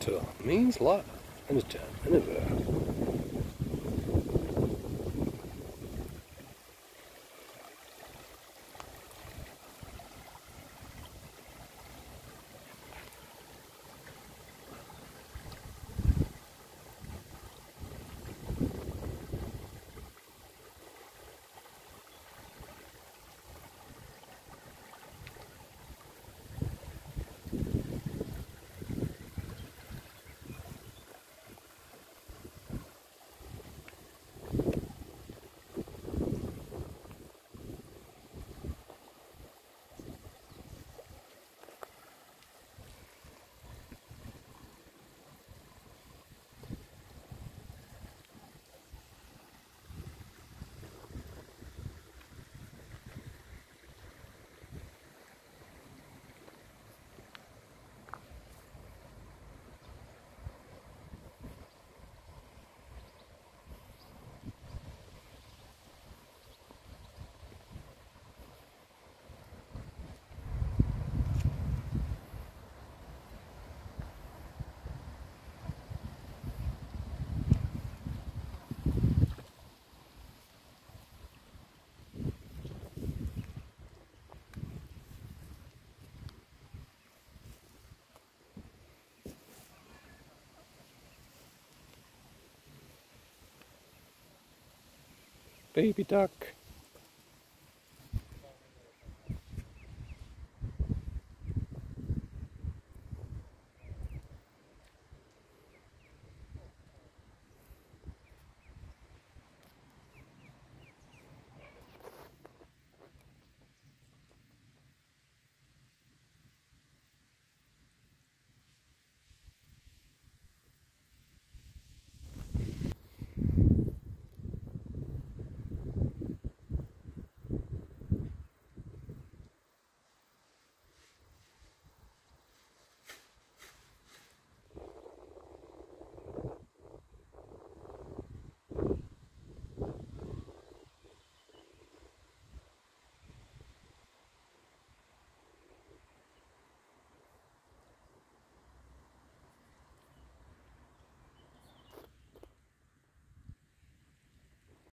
to uh, means lot. Understand? Understand? Baby duck.